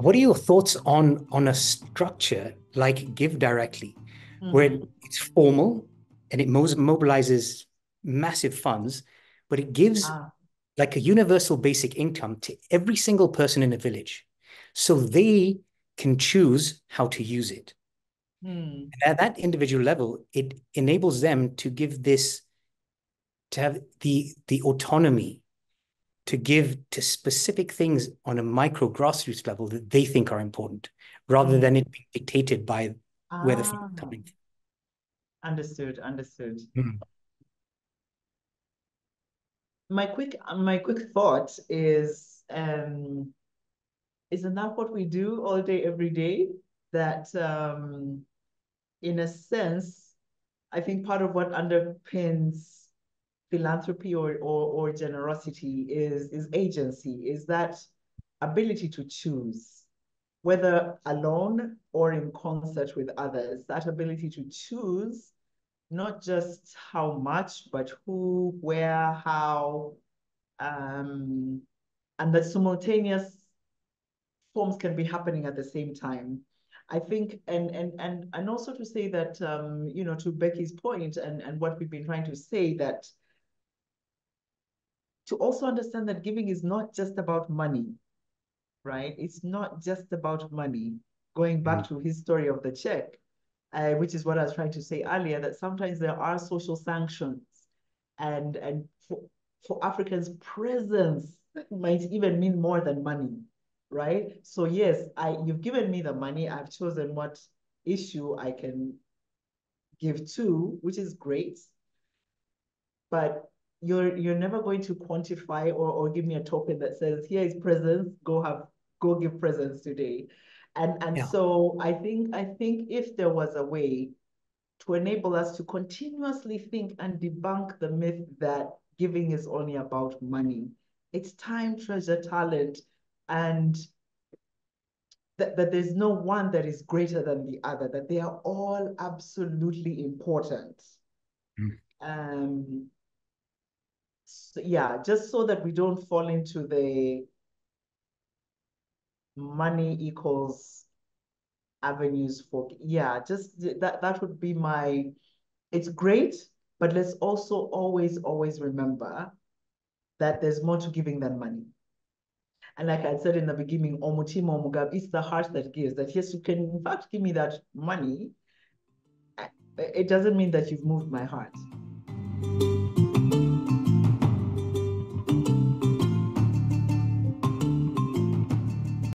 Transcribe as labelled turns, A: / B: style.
A: what are your thoughts on on a structure like GiveDirectly, mm-hmm. where it's formal and it mobilizes massive funds, but it gives ah. like a universal basic income to every single person in a village, so they can choose how to use it. Mm. And at that individual level, it enables them to give this, to have the the autonomy to give to specific things on a micro grassroots level that they think are important, rather mm. than it being dictated by ah. where the funding coming from.
B: Understood. Understood. Mm. My quick my quick thought is um, isn't that what we do all day every day? That um, in a sense, I think part of what underpins philanthropy or, or, or generosity is, is agency, is that ability to choose, whether alone or in concert with others, that ability to choose not just how much, but who, where, how, um, and that simultaneous forms can be happening at the same time. I think, and and and and also to say that, um, you know, to Bheki's point and and what we've been trying to say that to also understand that giving is not just about money, right? It's not just about money. Going back mm. to his story of the check, uh, which is what I was trying to say earlier, that sometimes there are social sanctions, and and for, for Africans, presence might even mean more than money, right? So yes, I you've given me the money. I've chosen what issue I can give to, which is great. But you're you're never going to quantify or, or give me a token that says here is presence go have go give presence today and and yeah. so i think i think if there was a way to enable us to continuously think and debunk the myth that giving is only about money it's time treasure talent and that, that there's no one that is greater than the other that they are all absolutely important mm. um so, yeah, just so that we don't fall into the money equals avenues for, yeah, just that, that would be my, it's great, but let's also always, always remember that there's more to giving than money. And like I said in the beginning, Omutima Omugab, it's the heart that gives. That yes, you can in fact give me that money. Eh, it doesn't mean that you've moved my heart.